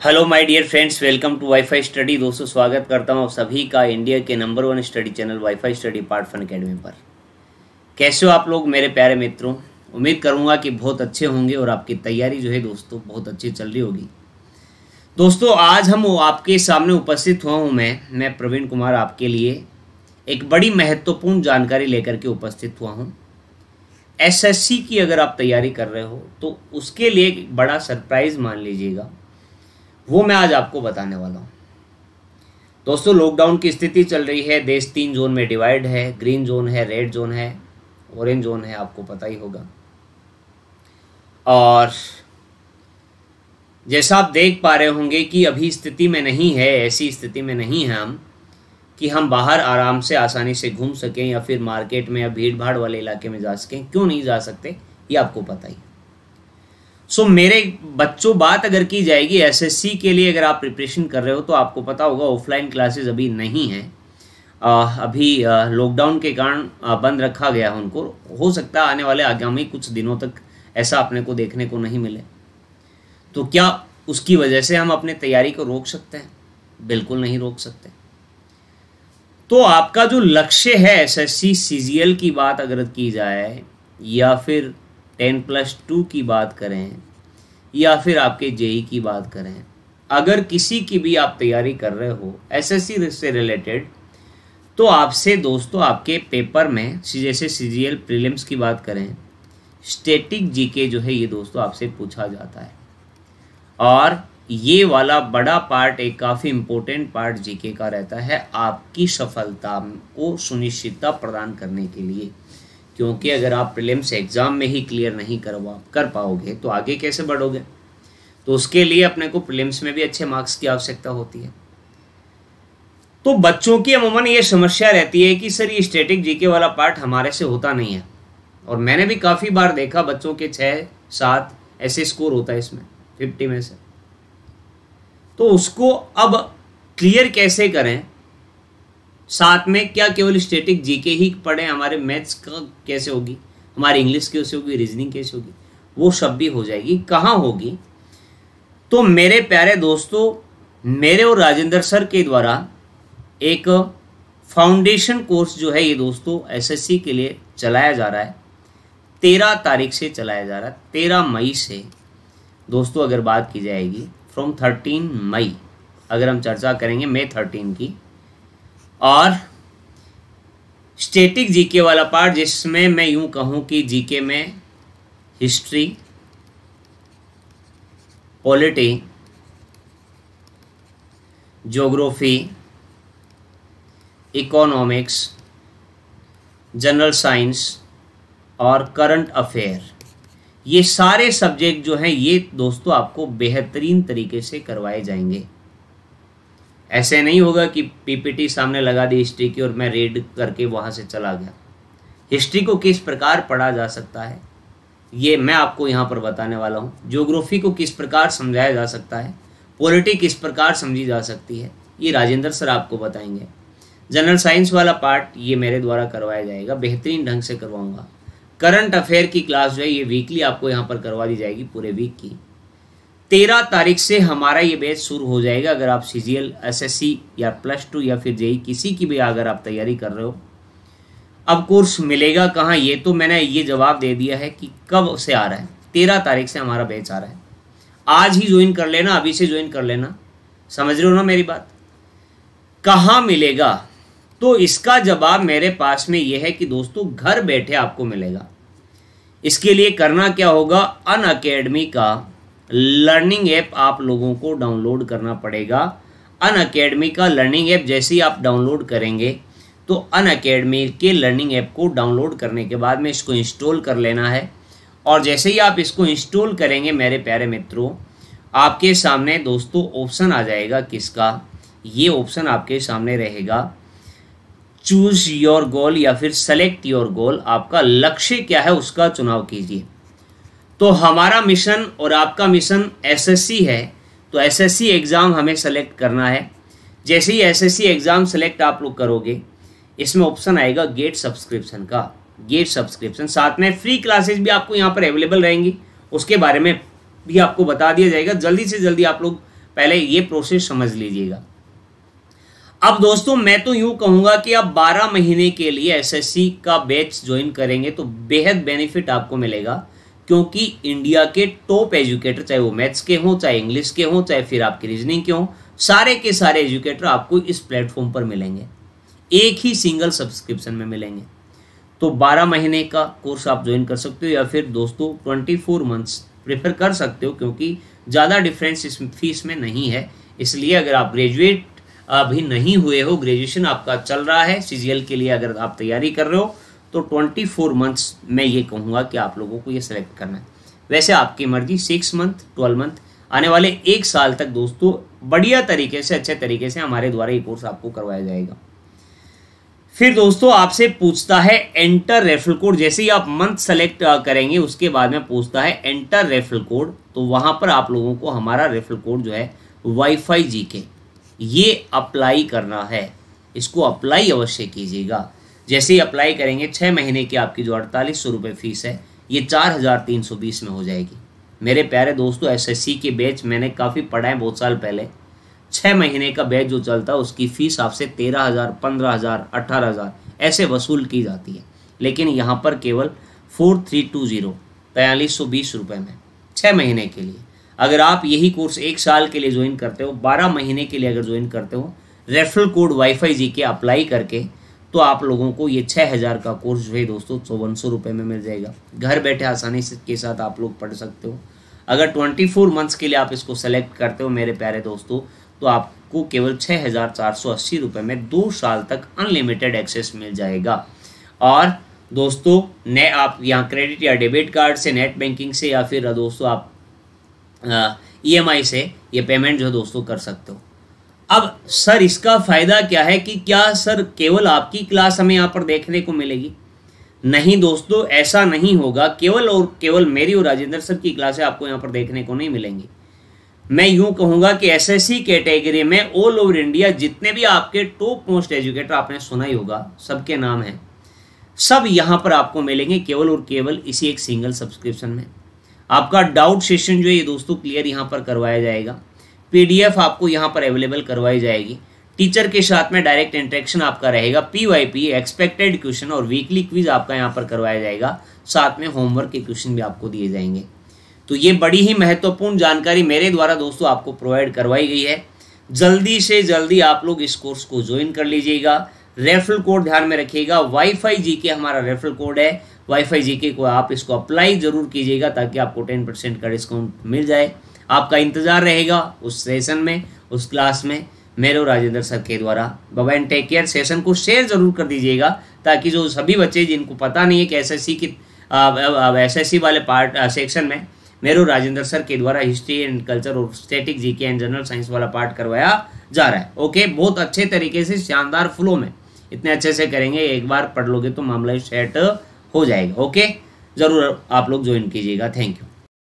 Hello my dear friends welcome to WiFi study दोस्तों, स्वागत करता हूँ आप सभी का इंडिया के number one study channel WiFi study part of Unacademy पर। कैसे हो आप लोग, मेरे प्यारे मित्रों? उम्मीद करूँगा कि बहुत अच्छे होंगे और आपकी तैयारी जो है दोस्तों, बहुत अच्छी चल रही होगी। दोस्तों, आज हम आपके सामने उपस्थित हुआ हूँ मैं मैं प्रवीण कुमार आपके लिए एक बड़ी महत्वपूर्ण जानकारी लेकर के उपस्थित हुआ हूँ। एसएससी की अगर आप तैयारी कर रहे हो तो उसके लिए एक बड़ा सरप्राइज़ मान लीजिएगा। वो मैं आज आपको बताने वाला हूँ। दोस्तों लॉकडाउन की स्थिति चल रही है। देश तीन जोन में डिवाइड है। ग्रीन जोन है रेड जोन है ऑरेंज जोन है, आपको पता ही होगा। और जैसा आप देख पा रहे होंगे कि अभी स्थिति में नहीं है, ऐसी स्थिति में नहीं है हम, कि हम बाहर आराम से, आसानी से घूम सकें या फिर मार्केट में या भीड़ भाड़ वाले इलाके में जा सकें। क्यों नहीं जा सकते? ये आपको पता ही। सो so, मेरे बच्चों बात अगर की जाएगी एसएससी के लिए अगर आप प्रिपरेशन कर रहे हो तो आपको पता होगा ऑफलाइन क्लासेस अभी नहीं हैं। अभी लॉकडाउन के कारण बंद रखा गया है उनको। हो सकता है आने वाले आगामी कुछ दिनों तक ऐसा अपने को देखने को नहीं मिले। तो क्या उसकी वजह से हम अपने तैयारी को रोक सकते हैं? बिल्कुल नहीं रोक सकते। तो आपका जो लक्ष्य है एसएससी सीजीएल की बात अगर की जाए या फिर टेन प्लस टू की बात करें या फिर आपके जेई की बात करें। अगर किसी की भी आप तैयारी कर रहे हो एसएससी से रिलेटेड तो आपसे दोस्तों, आपके पेपर में, जैसे सी जी एल प्रिलिम्स की बात करें स्टेटिक जीके जो है ये दोस्तों आपसे पूछा जाता है। और ये वाला बड़ा पार्ट एक काफ़ी इम्पोर्टेंट पार्ट जीके का रहता है, आपकी सफलता को सुनिश्चितता प्रदान करने के लिए। क्योंकि अगर आप प्रीलिम्स एग्ज़ाम में ही क्लियर नहीं करवा कर पाओगे तो आगे कैसे बढ़ोगे? तो उसके लिए अपने को प्रीलिम्स में भी अच्छे मार्क्स की आवश्यकता होती है। तो बच्चों की अमूमन ये समस्या रहती है कि सर, ये स्टेटिक जीके वाला पार्ट हमारे से होता नहीं है। और मैंने भी काफ़ी बार देखा बच्चों के छः सात ऐसे स्कोर होता है इसमें फिफ्टी में से। तो उसको अब क्लियर कैसे करें? साथ में क्या केवल स्टेटिक जीके ही पढ़े हमारे मैथ्स का कैसे होगी? हमारी इंग्लिश कैसे होगी? रीजनिंग कैसे होगी? वो सब भी हो जाएगी। कहाँ होगी? तो मेरे प्यारे दोस्तों, मेरे और राजेंद्र सर के द्वारा एक फाउंडेशन कोर्स जो है ये दोस्तों एसएससी के लिए चलाया जा रहा है। तेरह तारीख से चलाया जा रहा है। तेरह मई से। दोस्तों, अगर बात की जाएगी फ्रॉम थर्टीन मई, अगर हम चर्चा करेंगे मई थर्टीन की और स्टेटिक जीके वाला पार्ट जिसमें मैं यूँ कहूँ कि जीके में history polity geography economics general science और करंट अफेयर ये सारे सब्जेक्ट जो हैं, ये दोस्तों आपको बेहतरीन तरीके से करवाए जाएँगे। ऐसे नहीं होगा कि पीपीटी सामने लगा दी हिस्ट्री की और मैं रीड करके वहाँ से चला गया। हिस्ट्री को किस प्रकार पढ़ा जा सकता है, ये मैं आपको यहाँ पर बताने वाला हूँ। जोग्राफी को किस प्रकार समझाया जा सकता है पॉलिटी किस प्रकार समझी जा सकती है, ये राजेंद्र सर आपको बताएँगे। जनरल साइंस वाला पार्ट ये मेरे द्वारा करवाया जाएगा, बेहतरीन ढंग से करवाऊँगा। करंट अफेयर की क्लास जो है ये वीकली आपको यहाँ पर करवा दी जाएगी पूरे वीक की। तेरह तारीख से हमारा ये बैच शुरू हो जाएगा। अगर आप C G L S S C या प्लस टू या फिर जेई किसी की भी अगर आप तैयारी कर रहे हो, अब कोर्स मिलेगा कहाँ? ये तो मैंने ये जवाब दे दिया है कि कब से आ रहा है। तेरह तारीख से हमारा बैच आ रहा है। आज ही ज्वाइन कर लेना, अभी से ज्वाइन कर लेना। समझ रहे हो ना मेरी बात? कहाँ मिलेगा? तो इसका जवाब मेरे पास में ये है कि दोस्तों, घर बैठे आपको मिलेगा। इसके लिए करना क्या होगा? अन अकेडमी का लर्निंग ऐप आप लोगों को डाउनलोड करना पड़ेगा। अन अकेडमी का लर्निंग ऐप जैसे ही आप डाउनलोड करेंगे तो अन अकेडमी के लर्निंग ऐप को डाउनलोड करने के बाद में इसको इंस्टॉल कर लेना है। और जैसे ही आप इसको इंस्टॉल करेंगे, मेरे प्यारे मित्रों, आपके सामने दोस्तों ऑप्शन आ जाएगा किसका? ये ऑप्शन आपके सामने रहेगा। चूज़ योर गोल या फिर सेलेक्ट योर गोल। आपका लक्ष्य क्या है उसका चुनाव कीजिए। तो हमारा मिशन और आपका मिशन एसएससी है तो एसएससी एग्ज़ाम हमें सेलेक्ट करना है। जैसे ही एसएससी एग्ज़ाम सेलेक्ट आप लोग करोगे, इसमें ऑप्शन आएगा गेट सब्सक्रिप्शन का। गेट सब्सक्रिप्शन साथ में फ्री क्लासेस भी आपको यहाँ पर अवेलेबल रहेंगी। उसके बारे में भी आपको बता दिया जाएगा। जल्दी से जल्दी आप लोग पहले ये प्रोसेस समझ लीजिएगा। अब दोस्तों, मैं तो यूँ कहूँगा कि आप 12 महीने के लिए एसएससी का बैच ज्वाइन करेंगे तो बेहद बेनिफिट आपको मिलेगा। क्योंकि इंडिया के टॉप एजुकेटर चाहे वो मैथ्स के हों, चाहे इंग्लिश के हों, चाहे फिर आपके रीजनिंग के हों, सारे के सारे एजुकेटर आपको इस प्लेटफॉर्म पर मिलेंगे। एक ही सिंगल सब्सक्रिप्शन में मिलेंगे। तो 12 महीने का कोर्स आप ज्वाइन कर सकते हो या फिर दोस्तों 24 मंथ्स प्रेफर कर सकते हो क्योंकि ज़्यादा डिफरेंस इस फ़ीस में नहीं है। इसलिए अगर आप ग्रेजुएट अभी नहीं हुए हो ग्रेजुएशन आपका चल रहा है सीजीएल के लिए अगर आप तैयारी कर रहे हो तो 24 मंथ्स मैं ये कहूँगा कि आप लोगों को ये सिलेक्ट करना है। वैसे आपकी मर्ज़ी सिक्स मंथ ट्वेल्व मंथ आने वाले एक साल तक दोस्तों, बढ़िया तरीके से, अच्छे तरीके से हमारे द्वारा ये कोर्स आपको करवाया जाएगा। फिर दोस्तों, आपसे पूछता है एंटर रेफरल कोड जैसे ही आप मंथ सेलेक्ट करेंगे, उसके बाद में पूछता है एंटर रेफरल कोड तो वहाँ पर आप लोगों को हमारा रेफरल कोड जो है वाईफाई जी के ये अप्लाई करना है। इसको अप्लाई अवश्य कीजिएगा। जैसे ही अप्लाई करेंगे छः महीने की आपकी जो अड़तालीस सौ रुपये फ़ीस है, ये चार हज़ार तीन सौ बीस में हो जाएगी। मेरे प्यारे दोस्तों एसएससी के बैच मैंने काफ़ी पढ़ा है बहुत साल पहले। छः महीने का बैच जो चलता है, उसकी फ़ीस आपसे तेरह हज़ार, पंद्रह हज़ार अट्ठारह हज़ार, ऐसे वसूल की जाती है। लेकिन यहाँ पर केवल फोर थ्री टू ज़ीरो बयालीस सौ बीस रुपये में छः महीने के लिए। अगर आप यही कोर्स एक साल के लिए ज्वाइन करते हो, बारह महीने के लिए अगर ज्वाइन करते हो रेफरल कोड वाईफाई जी के अप्लाई करके तो आप लोगों को ये छः हज़ार का कोर्स जो है दोस्तों चौवन सौ रुपये में मिल जाएगा। घर बैठे आसानी से के साथ आप लोग पढ़ सकते हो। अगर ट्वेंटी फोर मंथ्स के लिए आप इसको सेलेक्ट करते हो, मेरे प्यारे दोस्तों तो आपको केवल छः हज़ार चार सौ अस्सी रुपये में दो साल तक अनलिमिटेड एक्सेस मिल जाएगा। और दोस्तों, ने आप यहाँ क्रेडिट या डेबिट कार्ड से नेट बैंकिंग से या फिर, दोस्तों, आप ई e से ये पेमेंट जो है दोस्तों कर सकते हो। अब, सर, इसका फ़ायदा क्या है कि क्या, सर, केवल आपकी क्लास हमें यहाँ पर देखने को मिलेगी? नहीं दोस्तों, ऐसा नहीं होगा। केवल और केवल मेरी और राजेंद्र सर की क्लासें आपको यहाँ पर देखने को नहीं मिलेंगी। मैं यूँ कहूँगा कि एसएससी कैटेगरी में ऑल ओवर इंडिया जितने भी आपके टॉप मोस्ट एजुकेटर आपने सुना ही होगा, सबके नाम हैं। सब यहाँ पर आपको मिलेंगे केवल और केवल इसी एक सिंगल सब्सक्रिप्शन में। आपका डाउट सेशन जो है ये दोस्तों क्लियर यहाँ पर करवाया जाएगा। पीडीएफ आपको यहाँ पर अवेलेबल करवाई जाएगी। टीचर के साथ में डायरेक्ट इंटरेक्शन आपका रहेगा। P Y P expected question और वीकली क्विज आपका यहाँ पर करवाया जाएगा। साथ में होमवर्क के क्वेश्चन भी आपको दिए जाएँगे। तो ये बड़ी ही महत्वपूर्ण जानकारी मेरे द्वारा दोस्तों आपको प्रोवाइड करवाई गई है। जल्दी से जल्दी आप लोग इस कोर्स को ज्वाइन कर लीजिएगा। रेफरल कोड ध्यान में रखिएगा। वाईफाई के हमारा रेफरल कोड है। वाईफाई के को आप इसको अप्लाई ज़रूर कीजिएगा ताकि आपको टेन परसेंट का डिस्काउंट मिल जाए। आपका इंतज़ार रहेगा उस सेशन में, उस क्लास में मेरे राजेंद्र सर के द्वारा। बाबा एंड टेक केयर सेशन को शेयर ज़रूर कर दीजिएगा, ताकि जो सभी बच्चे जिनको पता नहीं है कि एस की एस एस वाले पार्ट सेक्शन में मेरे राजेंद्र सर के द्वारा हिस्ट्री एंड कल्चर और static GK and general science वाला पार्ट करवाया जा रहा है। ओके बहुत अच्छे तरीके से, शानदार फ्लो में। इतने अच्छे से करेंगे, एक बार पढ़ लोगे तो मामला सेट हो जाएगा। ओके ज़रूर आप लोग ज्वाइन कीजिएगा। Thank you